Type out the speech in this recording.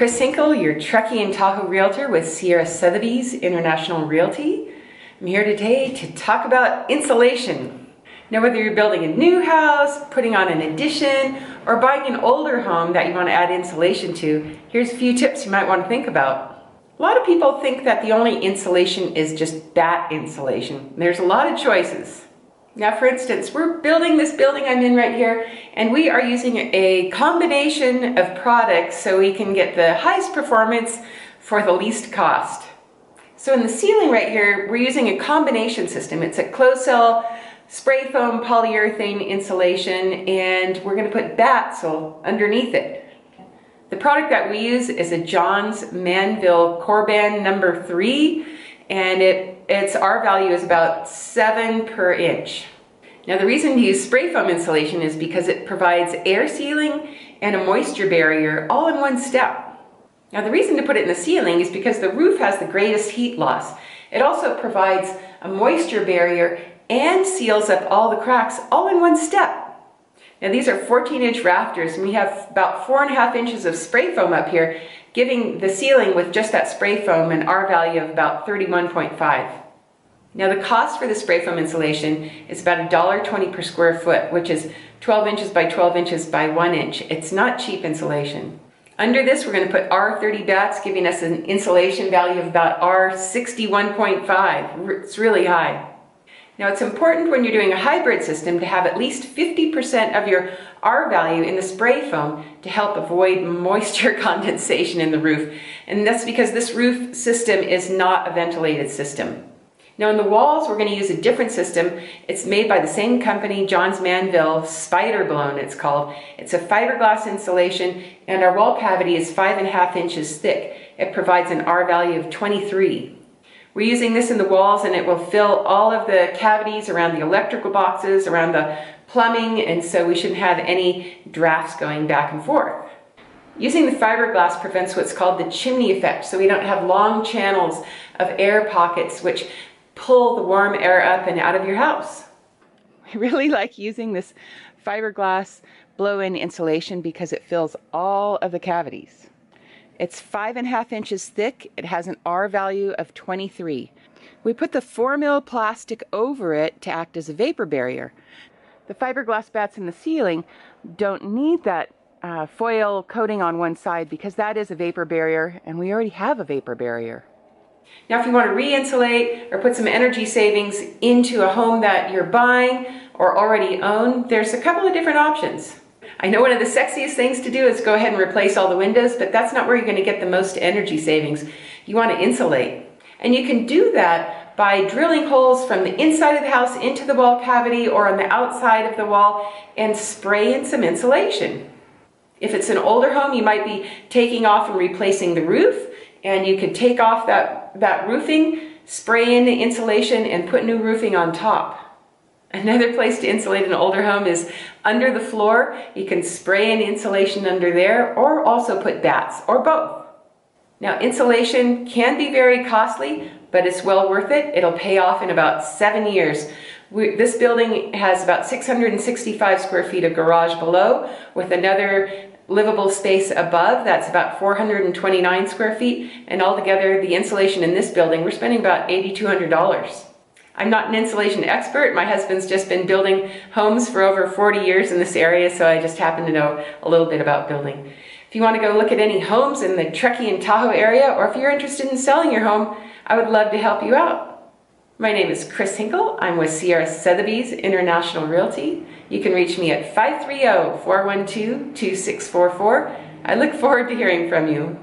Chris Hinkel, your Truckee and Tahoe Realtor with Sierra Sotheby's International Realty. I'm here today to talk about insulation. Now whether you're building a new house, putting on an addition, or buying an older home that you want to add insulation to, here's a few tips you might want to think about. A lot of people think that the only insulation is just batt insulation. There's a lot of choices. Now, for instance, we're building this building I'm in right here, and we are using a combination of products so we can get the highest performance for the least cost. So in the ceiling right here, we're using a combination system. It's a closed cell spray foam polyurethane insulation, and we're gonna put Batzel underneath it. The product that we use is a Johns Manville Corbond number three, and it its R value is about seven per inch. Now the reason to use spray foam insulation is because it provides air sealing and a moisture barrier all in one step. Now the reason to put it in the ceiling is because the roof has the greatest heat loss. It also provides a moisture barrier and seals up all the cracks all in one step. Now these are 14 inch rafters and we have about four and a half inches of spray foam up here, giving the ceiling with just that spray foam an R value of about 31.5. Now the cost for the spray foam insulation is about $1.20 per square foot, which is 12 inches by 12 inches by one inch. It's not cheap insulation. Under this, we're gonna put R30 batts, giving us an insulation value of about R61.5. It's really high. Now it's important when you're doing a hybrid system to have at least 50% of your R value in the spray foam to help avoid moisture condensation in the roof. And that's because this roof system is not a ventilated system. Now in the walls, we're gonna use a different system. It's made by the same company, Johns Manville, Spider Blown it's called. It's a fiberglass insulation and our wall cavity is five and a half inches thick. It provides an R value of 23. We're using this in the walls and it will fill all of the cavities around the electrical boxes, around the plumbing, and so we shouldn't have any drafts going back and forth. Using the fiberglass prevents what's called the chimney effect, so we don't have long channels of air pockets which pull the warm air up and out of your house. I really like using this fiberglass blow-in insulation because it fills all of the cavities. It's five and a half inches thick. It has an R value of 23. We put the 4 mil plastic over it to act as a vapor barrier. The fiberglass batts in the ceiling don't need that uh, foil coating on one side because that is a vapor barrier and we already have a vapor barrier. Now if you want to re-insulate or put some energy savings into a home that you're buying or already own, there's a couple of different options. I know one of the sexiest things to do is go ahead and replace all the windows, but that's not where you're gonna get the most energy savings. You wanna insulate. And you can do that by drilling holes from the inside of the house into the wall cavity or on the outside of the wall and spray in some insulation. If it's an older home, you might be taking off and replacing the roof, and you could take off that, that roofing, spray in the insulation, and put new roofing on top. Another place to insulate an older home is under the floor. You can spray in insulation under there or also put batts or both. Now insulation can be very costly, but it's well worth it. It'll pay off in about seven years. We, this building has about 665 square feet of garage below with another livable space above. That's about 429 square feet. And altogether, the insulation in this building, we're spending about $8,200. I'm not an insulation expert. My husband's just been building homes for over 40 years in this area, so I just happen to know a little bit about building. If you want to go look at any homes in the Truckee and Tahoe area, or if you're interested in selling your home, I would love to help you out. My name is Chris Hinkel. I'm with Sierra Sotheby's International Realty. You can reach me at 530-412-2644. I look forward to hearing from you.